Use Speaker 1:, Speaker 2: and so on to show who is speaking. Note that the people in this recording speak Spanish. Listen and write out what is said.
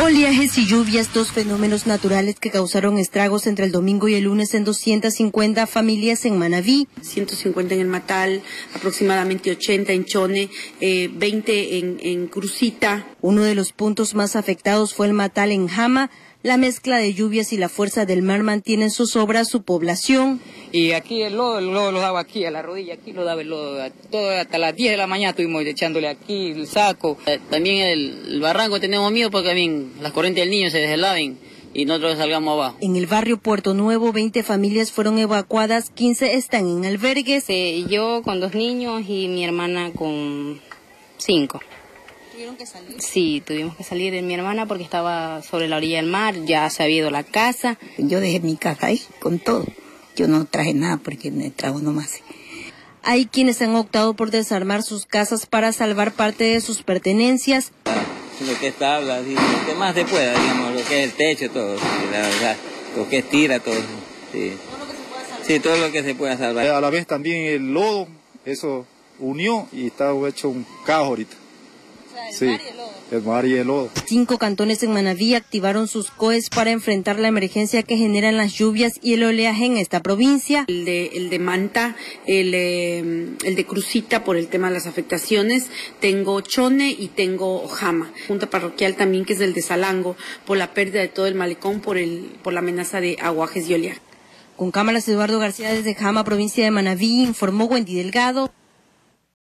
Speaker 1: Oleajes y lluvias, dos fenómenos naturales que causaron estragos entre el domingo y el lunes en 250 familias en Manabí.
Speaker 2: 150 en el Matal, aproximadamente 80 en Chone, 20 eh, en, en Crucita.
Speaker 1: Uno de los puntos más afectados fue el Matal en Jama, la mezcla de lluvias y la fuerza del mar mantienen zozobra su población.
Speaker 3: Y aquí el lodo, el lodo lo daba aquí a la rodilla, aquí lo daba el lodo. Todo, hasta las 10 de la mañana estuvimos echándole aquí el saco.
Speaker 4: Eh, también el, barranco tenemos miedo porque también las corrientes del niño se deslaven y nosotros salgamos abajo.
Speaker 1: En el barrio Puerto Nuevo, 20 familias fueron evacuadas, 15 están en albergues.
Speaker 5: yo con dos niños y mi hermana con cinco.
Speaker 1: ¿Tuvieron que salir?
Speaker 5: Sí, tuvimos que salir de mi hermana porque estaba sobre la orilla del mar, ya se había ido la casa.
Speaker 6: Yo dejé mi casa ahí con todo. Yo no traje nada porque me trajo nomás.
Speaker 1: Hay quienes han optado por desarmar sus casas para salvar parte de sus pertenencias.
Speaker 7: Lo que está habla, lo que más se pueda, digamos, lo que es el techo, todo, la verdad, lo que es tira, todo. Sí. Todo lo que se pueda salvar. Sí, todo lo que se pueda salvar.
Speaker 8: A la vez también el lodo, eso unió y está hecho un caos ahorita sí, el mar y el lodo.
Speaker 1: Cinco cantones en Manabí activaron sus COES para enfrentar la emergencia que generan las lluvias y el oleaje en esta provincia.
Speaker 2: El de, el de Manta, el, em, el de Crucita por el tema de las afectaciones. Tengo Chone y tengo Jama. Junta parroquial también que es el de Salango por la pérdida de todo el malecón por, el, por la amenaza de aguajes y oleaje.
Speaker 1: Con cámaras Eduardo García desde Jama, provincia de Manabí, informó Wendy Delgado.